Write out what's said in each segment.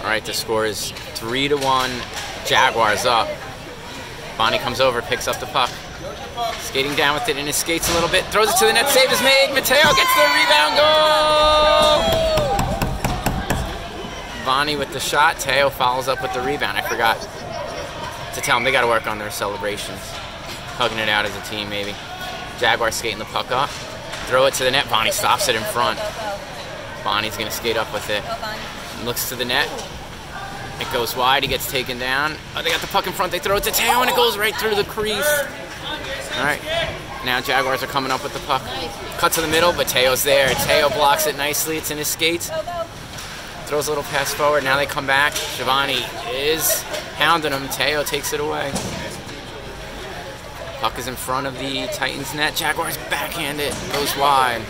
All right, the score is three to one. Jaguars up. Bonnie comes over, picks up the puck. Skating down with it in his skates a little bit. Throws it to the net. Save is made. Matteo gets the rebound. Goal! Bonnie with the shot. Teo follows up with the rebound. I forgot to tell them they got to work on their celebrations. Hugging it out as a team, maybe. Jaguars skating the puck up. Throw it to the net. Bonnie stops it in front. Bonnie's going to skate up with it. Oh, Looks to the net. It goes wide. He gets taken down. Oh, they got the puck in front. They throw it to Teo, and it goes right through the crease. All right. Now Jaguars are coming up with the puck. Cut to the middle, but Teo's there. Teo blocks it nicely. It's in his skates. Throws a little pass forward. Now they come back. Shivani is hounding him. Teo takes it away. Puck is in front of the Titans net. Jaguars backhand it. Goes wide.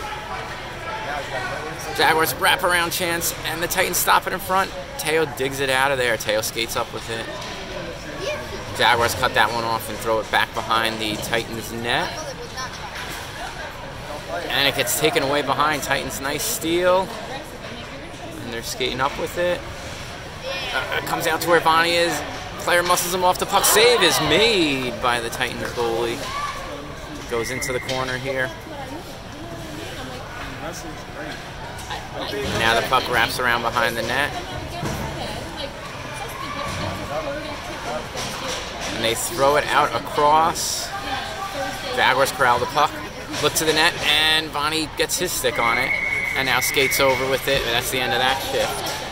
Jaguars wrap around chance, and the Titans stop it in front. Teo digs it out of there. Teo skates up with it. Jaguars cut that one off and throw it back behind the Titans net. And it gets taken away behind. Titans nice steal. And they're skating up with it. Uh, it comes out to where Bonnie is. Player muscles him off the puck. Save is made by the Titans goalie. Goes into the corner here. Now the puck wraps around behind the net. And they throw it out across. Jaguars corral the puck. Look to the net, and Bonnie gets his stick on it. And now skates over with it. That's the end of that shift.